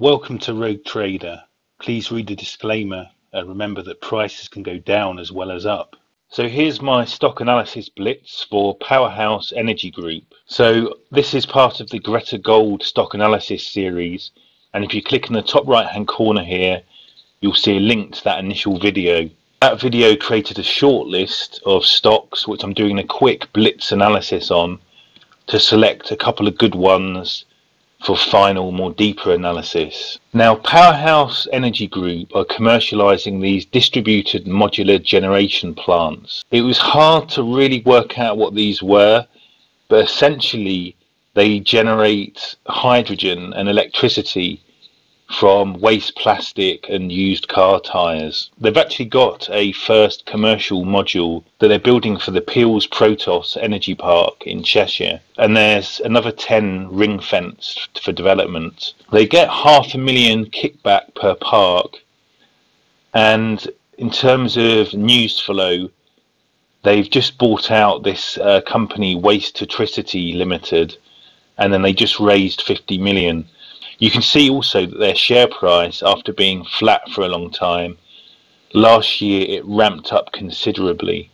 Welcome to Rogue Trader. Please read the disclaimer and remember that prices can go down as well as up. So here's my stock analysis blitz for Powerhouse Energy Group. So this is part of the Greta Gold stock analysis series. And if you click in the top right hand corner here, you'll see a link to that initial video. That video created a short list of stocks, which I'm doing a quick blitz analysis on to select a couple of good ones for final, more deeper analysis. Now, Powerhouse Energy Group are commercializing these distributed modular generation plants. It was hard to really work out what these were, but essentially, they generate hydrogen and electricity from waste plastic and used car tyres. They've actually got a first commercial module that they're building for the Peels Protos Energy Park in Cheshire, and there's another 10 ring fenced for development. They get half a million kickback per park, and in terms of news flow, they've just bought out this uh, company, Waste2Tricity Limited, and then they just raised 50 million you can see also that their share price, after being flat for a long time, last year it ramped up considerably.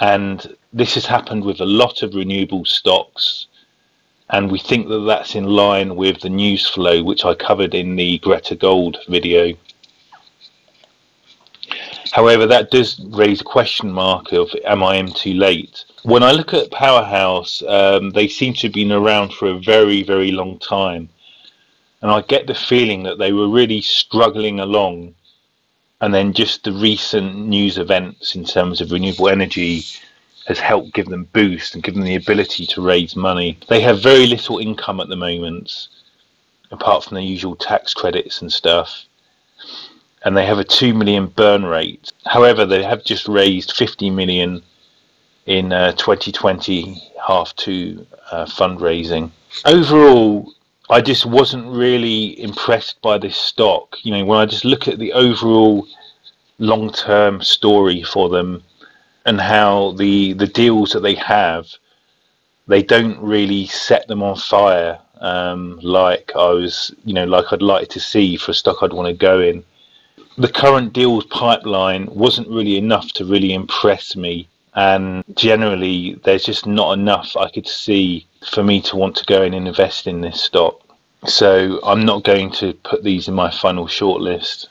And this has happened with a lot of renewable stocks. And we think that that's in line with the news flow, which I covered in the Greta Gold video. However, that does raise a question mark of am I in too late? When I look at Powerhouse, um, they seem to have been around for a very, very long time. And I get the feeling that they were really struggling along. And then just the recent news events in terms of renewable energy has helped give them boost and give them the ability to raise money. They have very little income at the moment, apart from the usual tax credits and stuff. And they have a 2 million burn rate. However, they have just raised 50 million in uh, 2020 half two uh, fundraising. Overall, I just wasn't really impressed by this stock. You know, when I just look at the overall long term story for them and how the the deals that they have, they don't really set them on fire um, like I was, you know, like I'd like to see for a stock I'd want to go in. The current deals pipeline wasn't really enough to really impress me, and generally, there's just not enough I could see for me to want to go in and invest in this stock. So I'm not going to put these in my final shortlist.